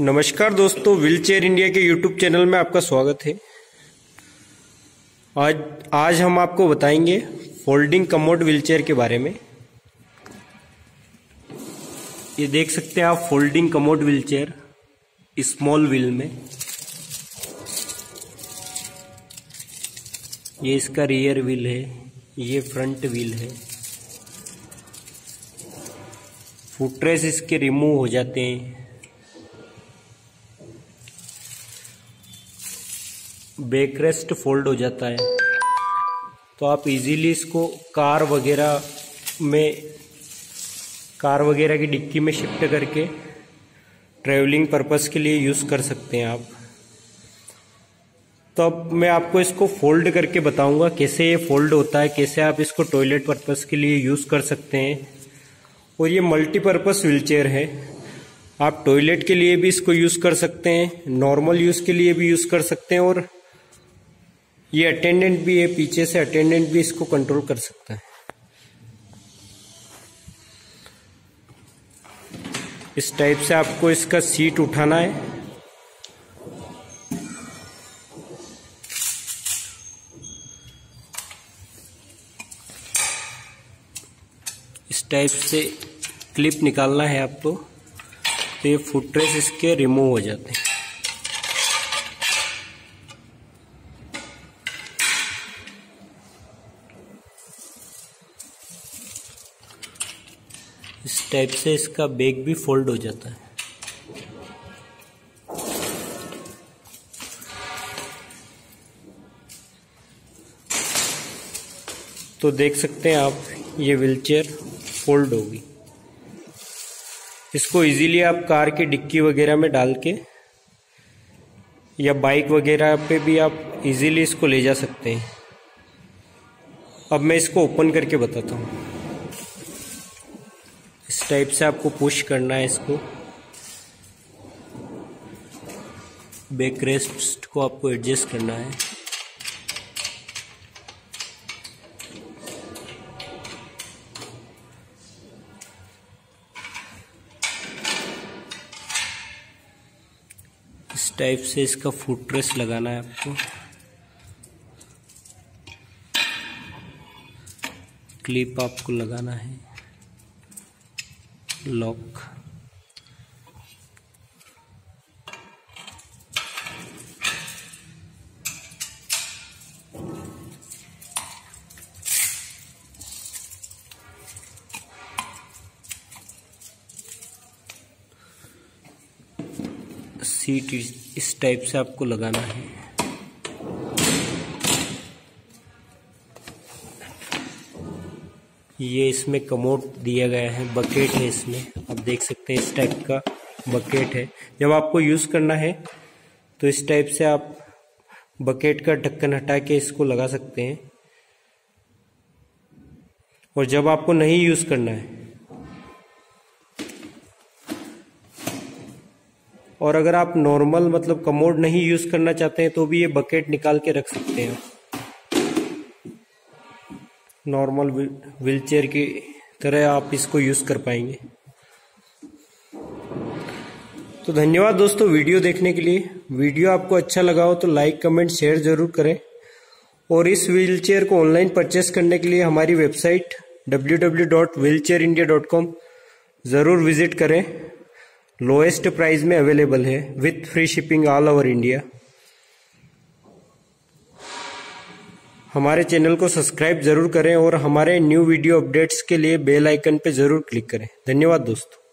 नमस्कार दोस्तों wheelchair India के यूट्यूब चैनल में आपका स्वागत है। आज आज हम आपको बताएँगे फोल्डिंग कमोड व्हील चेयर के बारे में। ये देख सकते हैं आप folding commode wheelchair small wheel में। ये इसका रियर व्हील है, ये फ्रंट व्हील है। फुटरेस इसके रिमूव हो जाते हैं। बैकरेस्ट फोल्ड हो जाता है। तो आप इजीली इसको कार वगैरह में, कार वगैरह की डिक्की में शिफ्ट करके ट्रैवलिंग पर्पस के लिए यूज़ कर सकते हैं आप। तो अब मैं आपको इसको फोल्ड करके बताऊँगा कैसे ये फोल्ड होता है, कैसे आप इसको टॉयलेट पर्पस के लिए यूज़ कर सकते हैं। और ये मल्टीपर्पज़ व्हीलचेयर है। आप टॉयलेट के लिए भी इसको यूज़ कर सकते हैं नॉर्मल यूज़ के लिए भी यूज़ कर सकते हैं और ये अटेंडेंट भी है, पीछे से अटेंडेंट भी इसको कंट्रोल कर सकता है। इस टाइप से आपको इसका सीट उठाना है। इस टाइप से क्लिप निकालना है आपको तो ये फुटरेस इसके रिमूव हो जाते हैं। इस टाइप से इसका बैग भी फोल्ड हो जाता है। तो देख सकते हैं आप, ये व्हीलचेयर फोल्ड होगी। इसको इजीली आप कार की डिक्की वगैरह में डाल के या बाइक वगैरह पे भी आप इजीली इसको ले जा सकते हैं। अब मैं इसको ओपन करके बताता हूँ। इस टाइप से आपको पुश करना है इसको। बैक रेस्ट को आपको एडजस्ट करना है। इस टाइप से इसका फुटरेस लगाना है आपको। क्लिप आपको लगाना है। लॉक। सीट इस टाइप से आपको लगाना है। ये इसमें कमोड दिया गया है बकेट है इसमें। आप देख सकते हैं इस टाइप का बकेट है। जब आपको यूज़ करना है तो इस टाइप से आप बकेट का ढक्कन हटा के इसको लगा सकते हैं। और जब आपको नहीं यूज़ करना है, और अगर आप नॉर्मल मतलब कमोड नहीं यूज़ करना चाहते हैं तो भी ये बकेट निकाल के रख सकते हैं नॉर्मल व्हीलचेयर की तरह आप इसको यूज़ कर पाएँगे। तो धन्यवाद दोस्तों वीडियो देखने के लिए। वीडियो आपको अच्छा लगा हो तो लाइक कमेंट शेयर ज़रूर करें। और इस व्हीलचेयर को ऑनलाइन परचेस करने के लिए हमारी वेबसाइट www.wheelchairindia.com ज़रूर विज़िट करें। लोएस्ट प्राइस में अवेलेबल है with free shipping all over India हमारे चैनल को सब्सक्राइब ज़रूर करें और हमारे न्यू वीडियो अपडेट्स के लिए बेल आइकन पर ज़रूर क्लिक करें। धन्यवाद दोस्तों।